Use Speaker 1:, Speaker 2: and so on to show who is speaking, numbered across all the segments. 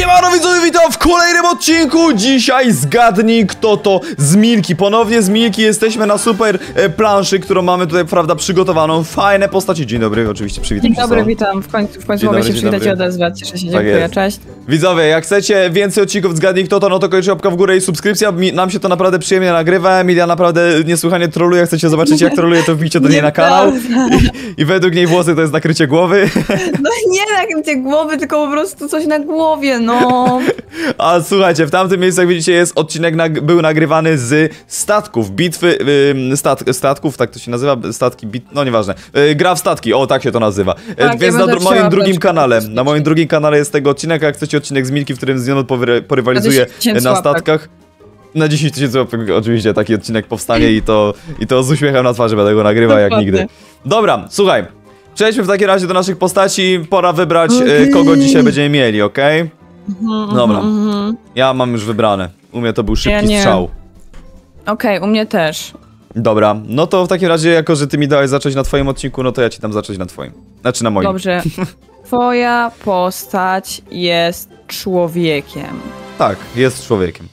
Speaker 1: Siemano widzowie, witam w kolejnym odcinku. Dzisiaj zgadnij kto to z Milki. Ponownie z Milki jesteśmy na super e, planszy Którą mamy tutaj, prawda, przygotowaną. Fajne postaci, dzień dobry, oczywiście przywitam
Speaker 2: Dzień dobry, witam. W końcu, w końcu
Speaker 1: Dzień
Speaker 2: mogę
Speaker 1: dobry,
Speaker 2: się przywitać i odezwać. Cieszę się,
Speaker 1: Tak
Speaker 2: dziękuję,
Speaker 1: jest.
Speaker 2: cześć.
Speaker 1: Widzowie, jak chcecie więcej odcinków zgadnij kto to, no to kończy łapka w górę i subskrypcja. Mi, Nam się to naprawdę przyjemnie nagrywa. Emilia naprawdę niesłychanie troluje, jak chcecie zobaczyć jak troluje to wbijcie do niej na kanał. I, I według niej włosy to jest nakrycie głowy.
Speaker 2: No nie na gdzie głowy, tylko po prostu coś na głowie, no.
Speaker 1: A słuchajcie, w tamtym miejscu, jak widzicie, jest odcinek, nag był nagrywany z statków, bitwy, stat statków, tak to się nazywa, statki, bit no nieważne, yy, gra w statki, o tak się to nazywa. E,
Speaker 2: Tak,
Speaker 1: Więc
Speaker 2: ja
Speaker 1: na dru moim drugim kanale, na moim drugim kanale jest tego odcinek, jak chcecie odcinek z Milki, w którym Zionut pory- porywalizuje
Speaker 2: 10 tysięcy
Speaker 1: na
Speaker 2: łapek.
Speaker 1: statkach. Na 10 tysięcy łapek oczywiście taki odcinek powstanie i to, i to z uśmiechem na twarzy będę go nagrywał jak nigdy. Dobra, słuchaj, przejdźmy w takim razie do naszych postaci, pora wybrać,
Speaker 2: Okej.
Speaker 1: kogo dzisiaj będziemy mieli, okej?
Speaker 2: Mhm,
Speaker 1: Dobra.
Speaker 2: mhm.
Speaker 1: Ja mam już wybrane. U mnie to był szybki
Speaker 2: Ja nie.
Speaker 1: strzał.
Speaker 2: Okej, u mnie też.
Speaker 1: Dobra, no to w takim razie, jako że ty mi dałeś zacząć na twoim odcinku, no to ja ci tam zacząć na twoim. Znaczy na moim.
Speaker 2: Dobrze. Twoja postać jest człowiekiem.
Speaker 1: Tak, jest człowiekiem.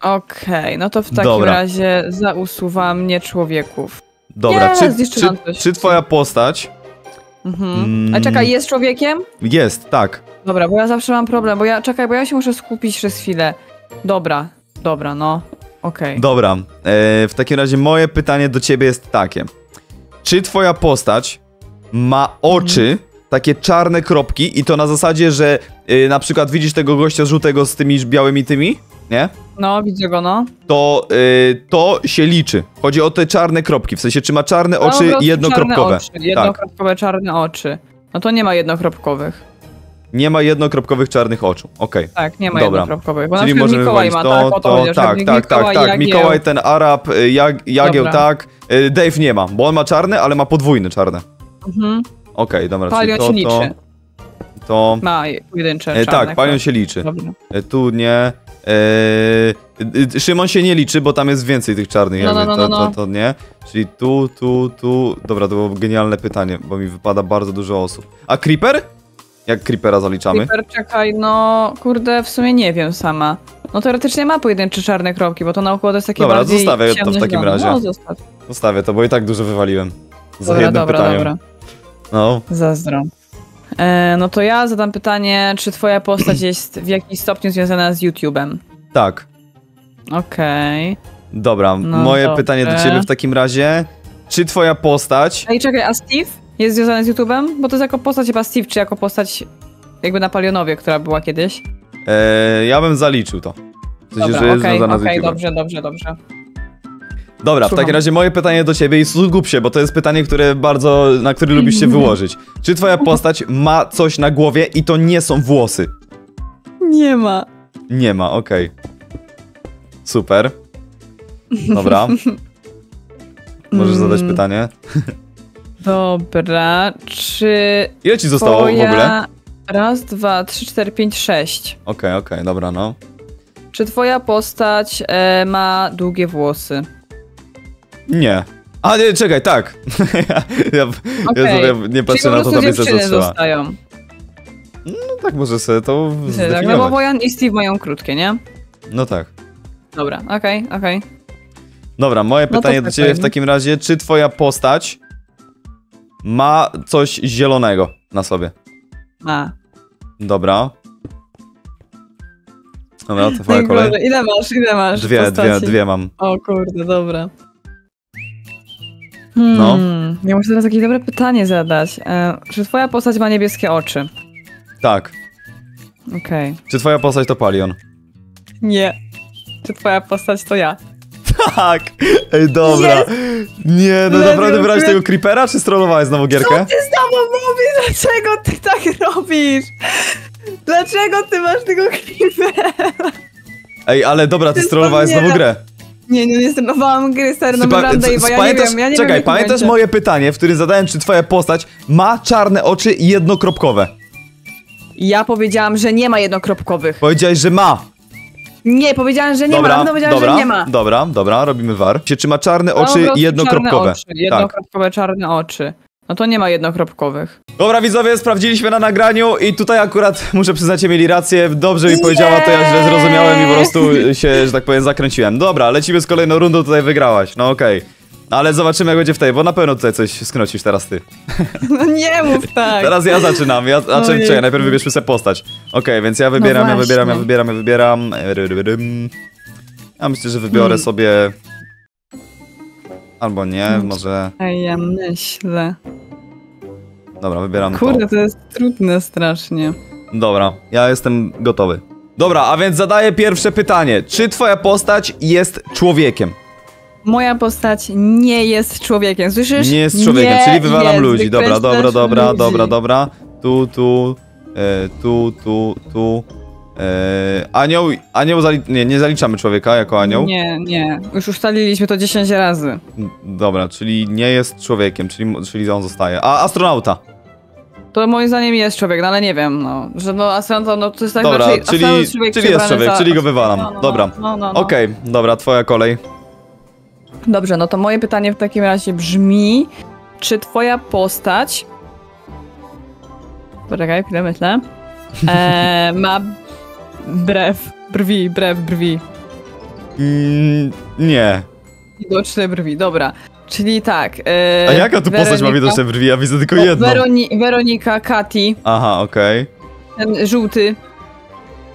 Speaker 2: Okej, no to w takim
Speaker 1: Dobra.
Speaker 2: razie zausuwam nie człowieków.
Speaker 1: Dobra,
Speaker 2: Nie,
Speaker 1: czy, czy, czy twoja postać
Speaker 2: Mhm.
Speaker 1: Mm.
Speaker 2: A czekaj, jest człowiekiem?
Speaker 1: jest, tak.
Speaker 2: Dobra, bo ja zawsze mam problem, bo ja, czekaj, bo ja się muszę skupić przez chwilę. Dobra, dobra, no. Okej.
Speaker 1: Dobra, e, w takim razie moje pytanie do ciebie jest takie. Czy twoja postać ma oczy,
Speaker 2: Mhm.
Speaker 1: takie czarne kropki i to na zasadzie, że e, na przykład widzisz tego gościa żółtego z tymi białymi tymi, nie?
Speaker 2: No, widzę go, no.
Speaker 1: to, y, to się liczy. Chodzi o te czarne kropki, w sensie czy ma czarne
Speaker 2: No,
Speaker 1: oczy
Speaker 2: prostu
Speaker 1: jednokropkowe.
Speaker 2: Czarne oczy, jednokropkowe czarne oczy. No to nie ma jednokropkowych.
Speaker 1: Nie ma jednokropkowych czarnych oczu. Okej.
Speaker 2: Tak, nie ma
Speaker 1: Dobra.
Speaker 2: jednokropkowych. Bo
Speaker 1: Czyli możemy
Speaker 2: Mikołaj ma,
Speaker 1: to,
Speaker 2: tak? To,
Speaker 1: to, tak, tak, tak,
Speaker 2: Mikołaj,
Speaker 1: tak.
Speaker 2: Jagieł.
Speaker 1: Mikołaj, ten Arab, y, Jag, Jagieł,
Speaker 2: Dobra.
Speaker 1: tak. Y, Dave nie ma, bo on ma czarne, ale ma podwójne czarne.
Speaker 2: Mhm.
Speaker 1: Okej, dobra,
Speaker 2: Palion się
Speaker 1: to, to,
Speaker 2: liczy.
Speaker 1: to...
Speaker 2: Ma pojedyncze
Speaker 1: E, tak, Palion się liczy. Tu nie. E, Szymon się nie liczy, bo tam jest więcej tych czarnych,
Speaker 2: No, no, no,
Speaker 1: to,
Speaker 2: no,
Speaker 1: to,
Speaker 2: no.
Speaker 1: to nie. Czyli tu, tu, tu. Dobra, to było genialne pytanie, bo mi wypada bardzo dużo osób. A Creeper? Jak Creepera zaliczamy?
Speaker 2: Creeper, czekaj, no kurde, w sumie nie wiem sama. No teoretycznie ma pojedyncze czarne kropki, bo to naokoło to jest takie
Speaker 1: Dobra,
Speaker 2: bardziej
Speaker 1: zostawię to w takim razie.
Speaker 2: No, zostaw.
Speaker 1: Zostawię to, bo i tak dużo wywaliłem. Za
Speaker 2: Dobra,
Speaker 1: jednym
Speaker 2: dobra,
Speaker 1: pytaniem.
Speaker 2: dobra.
Speaker 1: No,
Speaker 2: Zazdro. E, no to ja zadam pytanie, czy twoja postać jest w jakimś stopniu związana z YouTube'em?
Speaker 1: tak.
Speaker 2: Okej.
Speaker 1: Dobra,
Speaker 2: No
Speaker 1: moje pytanie do ciebie w takim razie. Czy twoja postać.
Speaker 2: Ej, czekaj, a Steve jest związany z YouTube'em? Bo to jest jako postać chyba Steve, czy jako postać jakby na Palionowie, która była kiedyś?
Speaker 1: E, ja bym zaliczył to. W sensie,
Speaker 2: Dobra,
Speaker 1: że jest
Speaker 2: okej,
Speaker 1: związana z
Speaker 2: okej,
Speaker 1: YouTube'em.
Speaker 2: dobrze, dobrze, dobrze.
Speaker 1: Dobra, w
Speaker 2: Słucham.
Speaker 1: takim razie moje pytanie do ciebie i zgub się, bo to jest pytanie, które bardzo, na które lubisz się wyłożyć. Czy twoja postać ma coś na głowie i to nie są włosy?
Speaker 2: Nie ma.
Speaker 1: Nie ma, okej. Super. Dobra. Możesz zadać
Speaker 2: Mm.
Speaker 1: pytanie.
Speaker 2: Dobra, czy
Speaker 1: Ile ci zostało
Speaker 2: twoja...
Speaker 1: w ogóle?
Speaker 2: Raz, dwa, trzy, cztery, pięć, sześć.
Speaker 1: Okej, okej, dobra, no.
Speaker 2: Czy twoja postać e, ma długie włosy?
Speaker 1: Nie. A nie, czekaj, tak. ja, ja,
Speaker 2: Okej.
Speaker 1: ja sobie nie
Speaker 2: Czyli
Speaker 1: patrzę
Speaker 2: po
Speaker 1: na to
Speaker 2: dziewczyny
Speaker 1: trzeba.
Speaker 2: zostają.
Speaker 1: No tak, może sobie to
Speaker 2: Tak, no bo. Wojan i Steve mają krótkie, nie?
Speaker 1: No tak.
Speaker 2: Dobra, okej, okej.
Speaker 1: Dobra, moje
Speaker 2: No
Speaker 1: pytanie do
Speaker 2: tak
Speaker 1: ciebie w takim razie, czy twoja postać ma coś zielonego na sobie?
Speaker 2: Ma.
Speaker 1: Dobra. Dobra, to twoja kolej.
Speaker 2: Ile masz, ile masz
Speaker 1: Dwie, dwie, dwie mam.
Speaker 2: O kurde, dobra. Hmm,
Speaker 1: No.
Speaker 2: Ja muszę teraz jakieś dobre pytanie zadać. E, czy twoja postać ma niebieskie oczy?
Speaker 1: Tak.
Speaker 2: Okej.
Speaker 1: Czy twoja postać to Palion?
Speaker 2: Nie. Czy twoja postać to ja?
Speaker 1: Tak! Ej, dobra.
Speaker 2: Jest!
Speaker 1: Nie, no
Speaker 2: Lepiej
Speaker 1: naprawdę wybrałeś
Speaker 2: ukry-
Speaker 1: tego creepera, czy strollowałeś znowu gierkę?
Speaker 2: Ty znowu mówisz, dlaczego ty tak robisz? Dlaczego ty masz tego creepera?
Speaker 1: Ej, ale dobra, ty strollowałeś znowu grę.
Speaker 2: Nie, nie, nie strenowałam gry, stary, no ja nie wiem, ja nie
Speaker 1: Czekaj,
Speaker 2: wiem,
Speaker 1: pamiętasz
Speaker 2: będzie.
Speaker 1: moje pytanie, w którym zadałem, czy twoja postać ma czarne oczy i jednokropkowe?
Speaker 2: Ja powiedziałam, że nie ma jednokropkowych.
Speaker 1: Powiedziałeś, że ma.
Speaker 2: Nie, powiedziałam, że nie
Speaker 1: dobra,
Speaker 2: ma, no powiedziałam,
Speaker 1: dobra,
Speaker 2: że nie ma.
Speaker 1: dobra, dobra, robimy war. Czy ma czarne oczy
Speaker 2: prostu
Speaker 1: jednokropkowe?
Speaker 2: Czarne oczy,
Speaker 1: Tak.
Speaker 2: jednokropkowe czarne oczy. No to nie ma jednokropkowych.
Speaker 1: Dobra, widzowie, sprawdziliśmy na nagraniu i tutaj akurat, muszę przyznać, mieli rację. Dobrze mi powiedziała, to ja źle zrozumiałem i po prostu się, że tak powiem, zakręciłem. Dobra, lecimy z kolejną rundą, tutaj wygrałaś. No okej. Ale zobaczymy, jak będzie w tej, bo na pewno tutaj coś sknocisz teraz ty.
Speaker 2: No nie mów tak.
Speaker 1: Teraz ja zaczynam. Ja, a czekaj,
Speaker 2: Ojej.
Speaker 1: czekaj, najpierw wybierzmy sobie postać. Okej, więc ja wybieram, ja
Speaker 2: właśnie.
Speaker 1: wybieram, ja wybieram, ja wybieram. Ja myślę, że wybiorę
Speaker 2: Hmm.
Speaker 1: sobie... Albo nie,
Speaker 2: Hmm.
Speaker 1: może...
Speaker 2: Ej, ja myślę.
Speaker 1: Dobra, wybieram to.
Speaker 2: Kurde, to jest trudne strasznie.
Speaker 1: Dobra, ja jestem gotowy. Dobra, a więc zadaję pierwsze pytanie. Czy twoja postać jest człowiekiem?
Speaker 2: Moja postać nie jest człowiekiem, słyszysz?
Speaker 1: Nie jest człowiekiem,
Speaker 2: Nie
Speaker 1: czyli wywalam
Speaker 2: jest,
Speaker 1: ludzi. Dobra, dobra, dobra,
Speaker 2: ludzi.
Speaker 1: dobra, dobra. Tu, tu, e, tu, tu, tu. E, anioł, anioł zali nie, nie zaliczamy człowieka jako anioł.
Speaker 2: Nie, nie. Już ustaliliśmy to 10 razy.
Speaker 1: Dobra, czyli nie jest człowiekiem, czyli, czyli on zostaje. A astronauta.
Speaker 2: To moim zdaniem jest człowiek, no ale nie wiem, no. Że no astronaut, no to jest tak
Speaker 1: Dobra,
Speaker 2: raczej
Speaker 1: czyli-
Speaker 2: astronaut jest człowiek
Speaker 1: czyli jest człowiek,
Speaker 2: za-
Speaker 1: czyli go wywalam.
Speaker 2: No, no,
Speaker 1: Dobra.
Speaker 2: No, no, no.
Speaker 1: Okej, dobra, twoja kolej.
Speaker 2: Dobrze, no to moje pytanie w takim razie brzmi, czy twoja postać... Poczekaj, chwilę myślę. E, ma brew, brwi, brew, brwi.
Speaker 1: Mm, nie.
Speaker 2: Widoczne brwi, dobra. Czyli tak. E,
Speaker 1: A jaka tu postać ma
Speaker 2: Weronika-
Speaker 1: widoczne brwi? Ja widzę tylko
Speaker 2: o,
Speaker 1: jedną.
Speaker 2: Weroni Weronika, Kati,
Speaker 1: Aha, okej.
Speaker 2: ten żółty.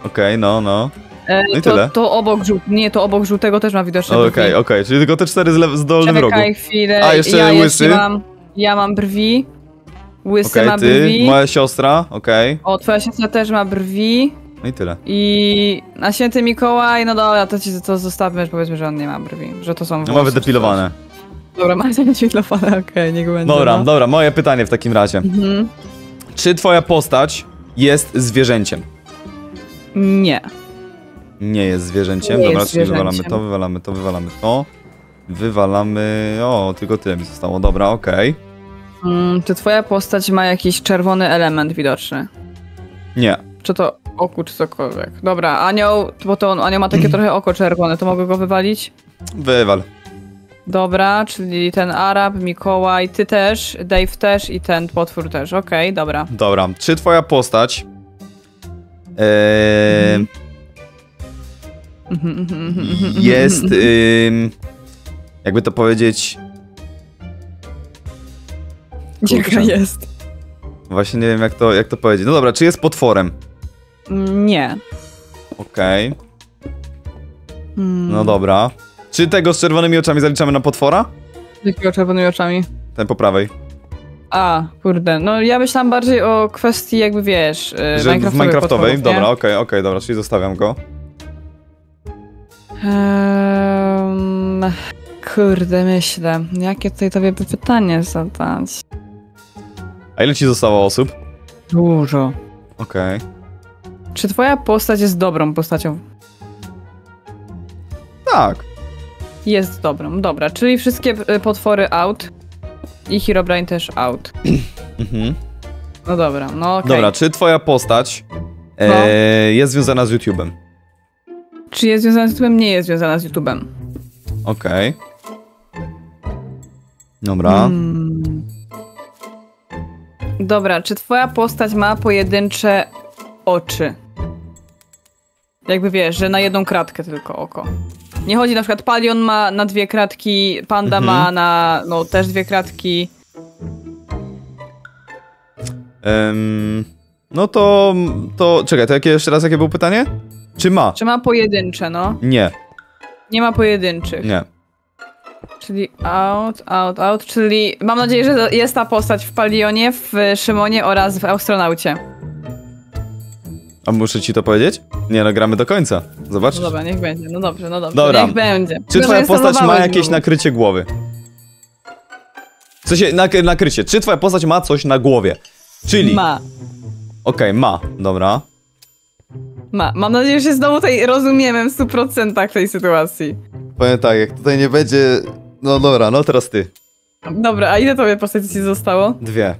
Speaker 1: Okej, no, no.
Speaker 2: E,
Speaker 1: No i
Speaker 2: to,
Speaker 1: tyle.
Speaker 2: to obok żółtego, nie, to obok żółtego też ma widoczne
Speaker 1: Okej, okej, czyli tylko te cztery z, lew- z dolnym rogu.
Speaker 2: Czekaj chwilę.
Speaker 1: A, jeszcze
Speaker 2: ja
Speaker 1: łysy?
Speaker 2: mam, ja mam brwi. Łysy
Speaker 1: Okej,
Speaker 2: ma
Speaker 1: ty,
Speaker 2: brwi.
Speaker 1: moja siostra, okej.
Speaker 2: O, twoja siostra też ma brwi.
Speaker 1: No i tyle.
Speaker 2: I na święty Mikołaj, no dobra, to ci to zostawmy, że powiedzmy, że on nie ma brwi. Że to są
Speaker 1: No
Speaker 2: włosy
Speaker 1: mamy
Speaker 2: czy coś.
Speaker 1: depilowane.
Speaker 2: Dobra, macie depilowane, okej, niech będzie.
Speaker 1: Dobra,
Speaker 2: no.
Speaker 1: dobra, moje pytanie w takim razie.
Speaker 2: Mhm.
Speaker 1: Czy twoja postać jest zwierzęciem?
Speaker 2: Nie.
Speaker 1: Nie jest zwierzęciem.
Speaker 2: Nie
Speaker 1: Dobra,
Speaker 2: jest
Speaker 1: czyli wywalamy
Speaker 2: zwierzęciem.
Speaker 1: to, wywalamy to, wywalamy to. Wywalamy... O, tylko tyle mi zostało. Dobra, okej.
Speaker 2: Mm, czy twoja postać ma jakiś czerwony element widoczny?
Speaker 1: Nie.
Speaker 2: Czy to oku, czy cokolwiek? Dobra, anioł, bo to on, anioł ma takie trochę oko czerwone, to mogę go wywalić?
Speaker 1: Wywal.
Speaker 2: Dobra, czyli ten Arab, Mikołaj, ty też, Dave też i ten potwór też. Okej, dobra.
Speaker 1: Dobra, czy twoja postać... Eee, jest... Ym, jakby to powiedzieć...
Speaker 2: Jaka jest?
Speaker 1: Właśnie nie wiem jak to, jak to powiedzieć. No dobra, czy jest potworem?
Speaker 2: Nie.
Speaker 1: Okej,
Speaker 2: Mm,
Speaker 1: no dobra. Czy tego z czerwonymi oczami zaliczamy na potwora?
Speaker 2: Jakiego czerwonymi oczami?
Speaker 1: Ten po prawej.
Speaker 2: A, kurde, no ja myślałam bardziej o kwestii jakby, wiesz, yy,
Speaker 1: Że w
Speaker 2: Minecraftowej
Speaker 1: Minecraftowej?
Speaker 2: potworów?
Speaker 1: Dobra, okej, okej, dobra, czyli zostawiam go.
Speaker 2: Ehm, kurde, myślę, jakie tutaj tobie by pytanie zadać?
Speaker 1: A ile ci zostało osób?
Speaker 2: Dużo.
Speaker 1: Okej.
Speaker 2: Czy twoja postać jest dobrą postacią?
Speaker 1: Tak.
Speaker 2: Jest dobrą, dobra, czyli wszystkie y, potwory out i Herobrine też out.
Speaker 1: Mhm.
Speaker 2: No dobra, no okej.
Speaker 1: Dobra, czy twoja postać e,
Speaker 2: No.
Speaker 1: jest związana z YouTube'em?
Speaker 2: Czy jest związana z YouTube'em? Nie jest związana z YouTube'em.
Speaker 1: Okej. Dobra.
Speaker 2: Hmm. Dobra, czy twoja postać ma pojedyncze oczy? Jakby wiesz, że na jedną kratkę tylko oko. Nie chodzi na przykład Palion ma na dwie kratki, Panda
Speaker 1: Mhm.
Speaker 2: ma na no też dwie kratki.
Speaker 1: Em, no to, to... Czekaj, to jakie, jeszcze raz jakie było pytanie? Czy ma?
Speaker 2: Czy ma pojedyncze, no?
Speaker 1: Nie,
Speaker 2: Nie ma pojedynczych.
Speaker 1: nie.
Speaker 2: Czyli out, out, out, czyli mam nadzieję, że jest ta postać w Palionie, w Szymonie oraz w Astronaucie.
Speaker 1: A muszę ci to powiedzieć? Nie, no gramy do końca. Zobacz.
Speaker 2: No dobra, niech będzie, no dobrze, no dobrze,
Speaker 1: Dobra.
Speaker 2: niech będzie.
Speaker 1: Czy
Speaker 2: Tylko,
Speaker 1: twoja postać ma jakieś
Speaker 2: znowu.
Speaker 1: nakrycie głowy? W sensie, nak nakrycie. Czy twoja postać ma coś na głowie? Czyli...
Speaker 2: Ma,
Speaker 1: Okej, ma. Dobra.
Speaker 2: ma. Mam nadzieję, że się znowu tutaj rozumiemy w 100% w tej sytuacji.
Speaker 1: Powiem tak, jak tutaj nie będzie... No dobra, no teraz ty.
Speaker 2: Dobra, a ile tobie postaci ci zostało?
Speaker 1: Dwie.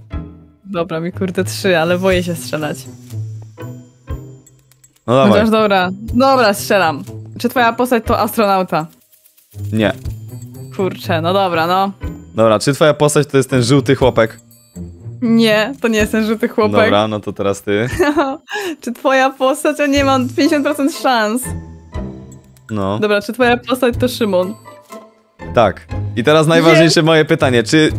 Speaker 2: Dobra, mi kurde trzy, ale boję się strzelać.
Speaker 1: No dawaj.
Speaker 2: Chociaż dobra, dobra, strzelam. Czy twoja postać to astronauta?
Speaker 1: Nie.
Speaker 2: Kurczę, no dobra, no.
Speaker 1: Dobra, czy twoja postać to jest ten żółty chłopek?
Speaker 2: Nie, to nie jest ten żółty chłopak.
Speaker 1: Dobra, no to teraz ty.
Speaker 2: czy twoja postać... Ja nie mam 50% szans.
Speaker 1: No,
Speaker 2: Dobra, czy twoja postać to Szymon?
Speaker 1: tak. I teraz najważniejsze moje pytanie, czy...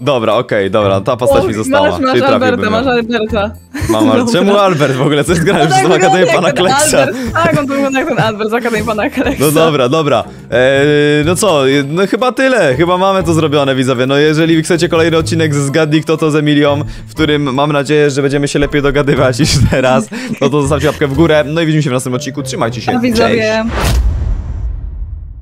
Speaker 1: Dobra, okej, dobra, ta postać mi
Speaker 2: O,
Speaker 1: została.
Speaker 2: Masz, masz
Speaker 1: Czyli
Speaker 2: Alberta, masz Alberta.
Speaker 1: Mam, ale
Speaker 2: Dobra.
Speaker 1: czemu Albert w ogóle? Co jest?
Speaker 2: No
Speaker 1: Przez tą
Speaker 2: tak
Speaker 1: Akademię Pana Kleksa.
Speaker 2: Albert. Tak, on wygląda jak ten Albert z Akademii Pana Kleksa.
Speaker 1: No dobra, dobra. Eee, no co, no chyba tyle. Chyba mamy to zrobione, widzowie. No jeżeli chcecie kolejny odcinek z Zgadnij Kto To z Emilią, w którym mam nadzieję, że będziemy się lepiej dogadywać niż teraz, no to zostawcie łapkę w górę. No i widzimy się w następnym odcinku. Trzymajcie się.
Speaker 2: No
Speaker 1: Cześć.
Speaker 2: widzowie.